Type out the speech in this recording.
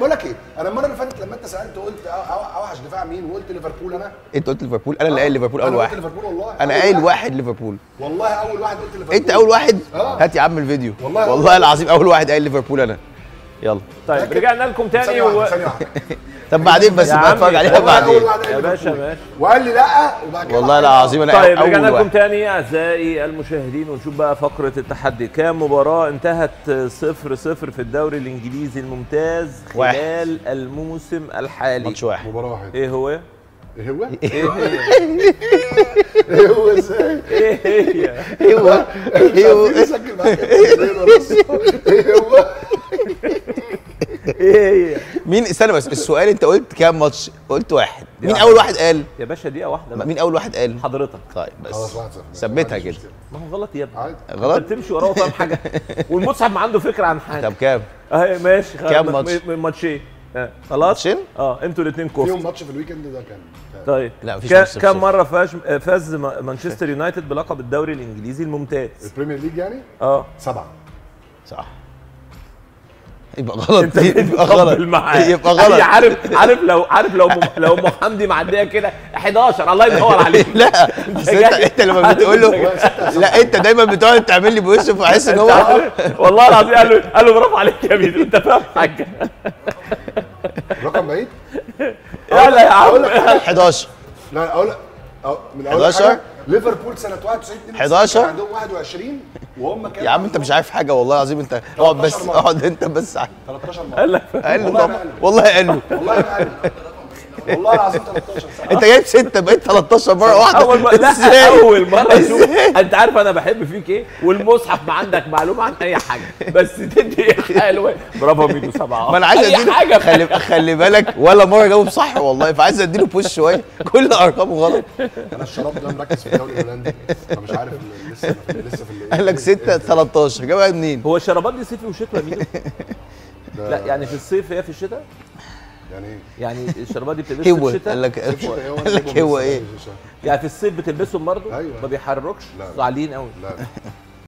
بقول لك إيه؟ أنا المره اللي فاتت لما انت سألت قلت أوحش دفاع مين وقلت ليفربول أنا. انت قلت ليفربول؟ أنا اللي قايل ليفربول أول قلت واحد. ليفربول والله أنا قايل واحد. ليفربول. والله أول واحد قلت ليفربول. انت أول واحد؟ آه. هات يا عم الفيديو. والله والله. العظيم أول واحد قايل ليفربول أنا. يلا. طيب رجعنا لكم تاني و... طب بعدين بس اتفرج عليها بعدين. واحد يا باشا. ماشي. وقال لي لا وبعد كده والله العظيم أنا طيب رجعنا لكم واحد. تاني أعزائي المشاهدين ونشوف بقى فقرة التحدي. كام مباراة؟ انتهت صفر صفر في الدوري الإنجليزي الممتاز واحد. خلال الموسم الحالي. ماتش واحد. مباراة واحدة إيه هو؟ إيه هو؟ إيه هي؟ إيه هو إزاي؟ إيه هي؟ يسجل معاك اتنين ونص؟ إيه هو؟ إيه مين استنى بس السؤال انت قلت كام ماتش؟ قلت واحد. مين. أول واحد قال؟ يا باشا دقيقة واحدة بقى مين أول واحد قال؟ حضرتك. طيب بس ثبتها كده. ما هو غلط يا ابني. عادي. غلط؟ انت بتمشي وراه وفاهم حاجة. والمصحف ما عنده فكرة عن حاجة. طب كام؟ أهي ماشي. خلاص. كام ماتش؟ ماتشين. آه، خلاص؟ ماتشين؟ آه أنتوا الاثنين كفر. فيهم ماتش في ال weekend ده كان. طيب. لا، مفيش كم. مرة فاز فاز مانشستر يونايتد بلقب الدوري الإنجليزي الممتاز؟ ال Premier League يعني؟ آه. سبعة. صح. يبقى غلط. انت يبقى غلط. معاه يبقى غلط. عارف عارف لو عارف لو لو ام حمدي معدية كده 11 الله ينور عليك. لا. انت انت لما بتقول له لا انت دايما بتقعد تعمل لي بوشف واحس إن هو والله العظيم قال له قال له برافو عليك يا ميدو انت فاهم حاجة. رقم بعيد؟ يلا يا عم. أقول لك حاجة. 11 لا أقول من أول 11 حاجة ليفربول سنة 91 11 كان عندهم 21 وهم كانوا يا عم انت مش عارف حاجة والله العظيم انت اقعد بس 13 مرة. اقعد انت بس. 13 مرة. قال لك قال له والله طب ما قال له. والله قال له. والله العظيم 13 سنه انت جايب ستة بقيت 13 مرة واحدة. أول ما لا إزاي؟ أول مرة. أشوف؟ أنت عارف أنا بحب فيك إيه؟ والمصحف ما عندك معلومة عن أي حاجة. بس تدي حلوة برافو ميدو سبعة. ما أنا عايز أي اديله حاجة. خلي خلي بالك ولا مرة جاوب صح والله. فعايز أديله بوش شوية. كل أرقامه غلط. أنا الشراب ده مركز في الدوري الهولندي. أنا مش عارف لسه لسه في ال- قال لك 6 13 جابها منين؟ هو الشرابات دي صيفي وشتوي يا ميدو؟ ده- لا يعني في الصيف هي في الشتاء؟ يعني إيه؟ يعني الشرابات دي بتلبسها في هو الشتاء قال لك إيه قال لك هو إيه؟ يعني في الصيف بتلبسهم برضو أيوة. ما بيحركش لا. زعلين قوي لا